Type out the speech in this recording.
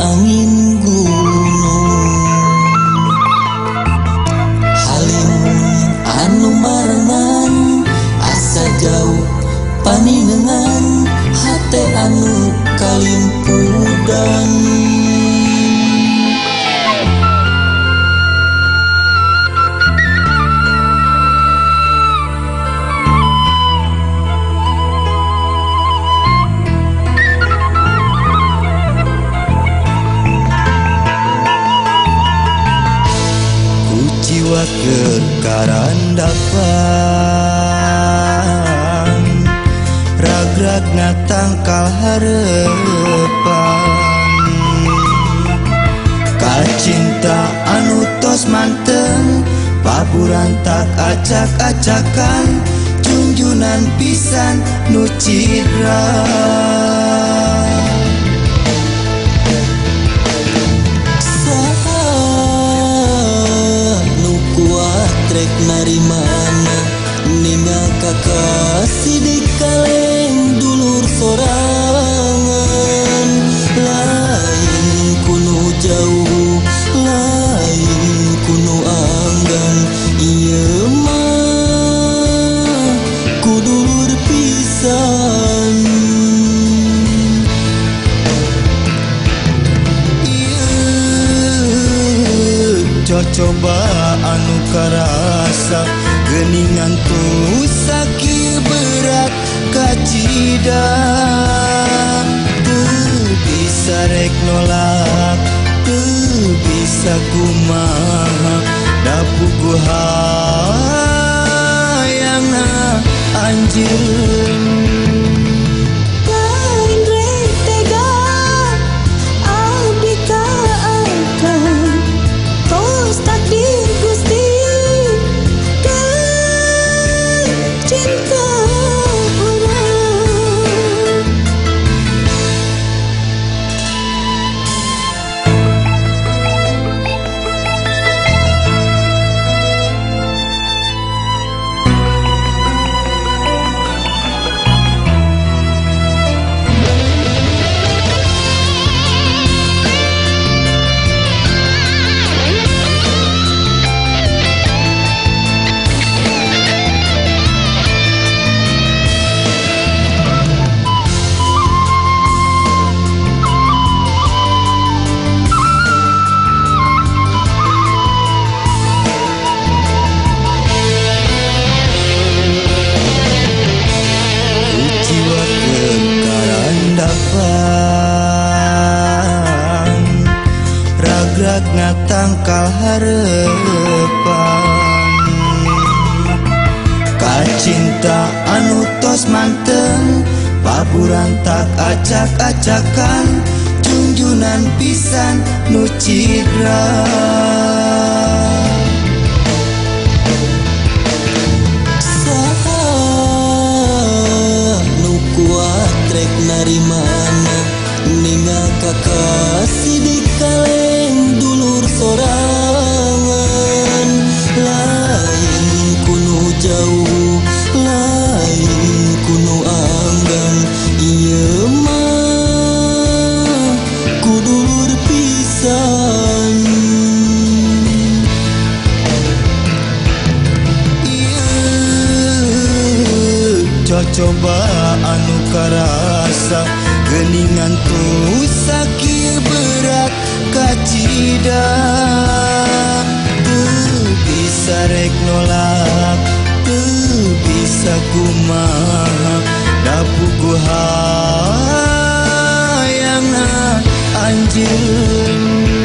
angin gunung. Halim anu marengan asa jauh paninengan hate anu kalimpudan ke Karandapang ragragna tangkal harepan Kacinta anu tos manteng paburan tak acak-acakan junjunan pisan nu citra. Kuat trek narimana Ninga kakasih di kaleng dulur sorangan. Lain kuno jauh Lain kuno anggan Iya mah kudulur pisan. Coba anu karasa Geningan tusaki berat kacida Tuh bisa rek nolak Tuh bisa kumaha. Dapu kuhayang anjir kacinta anu tos manteng paburan tak acak-acakan junjunan pisan nu cidra. Nu kuat trek narimana Ninga kakasih di Coba anu karasa geningan tuh sakit berat kacida tuh bisa rek nolak tuh bisa kumaha dapuku hayang anjir